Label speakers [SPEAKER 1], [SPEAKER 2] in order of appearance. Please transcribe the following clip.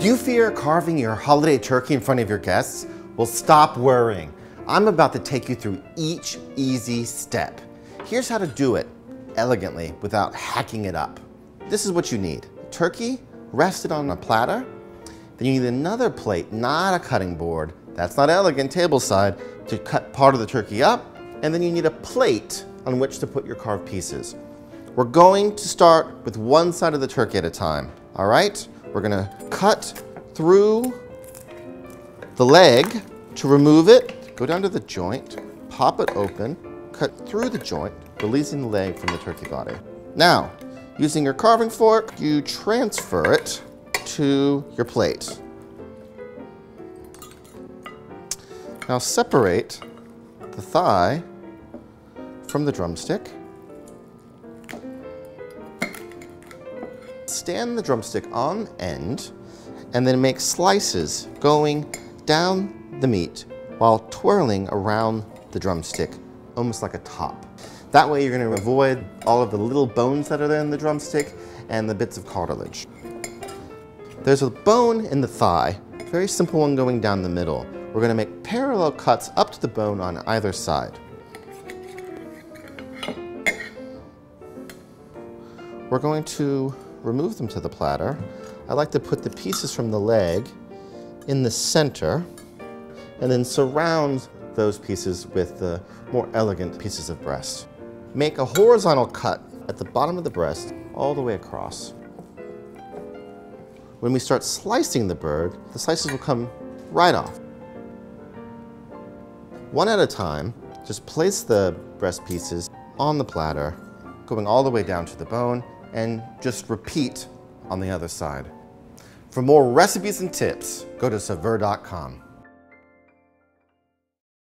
[SPEAKER 1] Do you fear carving your holiday turkey in front of your guests? Well, stop worrying. I'm about to take you through each easy step. Here's how to do it elegantly without hacking it up. This is what you need. Turkey rested on a platter. Then you need another plate, not a cutting board. That's not elegant, table side, to cut part of the turkey up. And then you need a plate on which to put your carved pieces. We're going to start with one side of the turkey at a time, all right? We're gonna cut through the leg to remove it. Go down to the joint, pop it open, cut through the joint, releasing the leg from the turkey body. Now, using your carving fork, you transfer it to your plate. Now separate the thigh from the drumstick. Stand the drumstick on end and then make slices going down the meat while twirling around the drumstick, almost like a top. That way you're gonna avoid all of the little bones that are in the drumstick and the bits of cartilage. There's a bone in the thigh, very simple one going down the middle. We're gonna make parallel cuts up to the bone on either side. We're going to remove them to the platter. I like to put the pieces from the leg in the center and then surround those pieces with the more elegant pieces of breast. Make a horizontal cut at the bottom of the breast all the way across. When we start slicing the bird, the slices will come right off. One at a time, just place the breast pieces on the platter, going all the way down to the bone, and just repeat on the other side. For more recipes and tips, go to saveur.com.